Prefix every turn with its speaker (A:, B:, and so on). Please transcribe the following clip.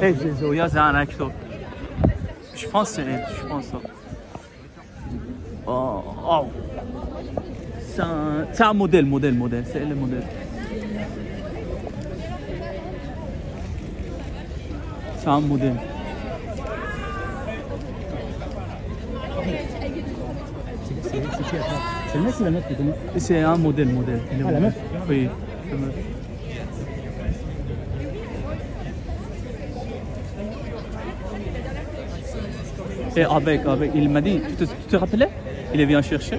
A: تنسي يا صاح انا اخدت مش فاضي ليه مش فاضي اه سام تا موديل موديل موديل سام Et avec, avec, il m'a dit, tu
B: te, tu rappelais Il est venu chercher.